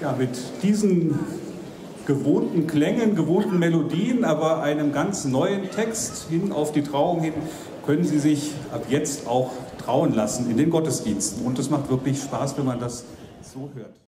ja, mit diesen gewohnten Klängen, gewohnten Melodien, aber einem ganz neuen Text hin auf die Trauung hin, können Sie sich ab jetzt auch trauen lassen in den Gottesdiensten. Und es macht wirklich Spaß, wenn man das so hört.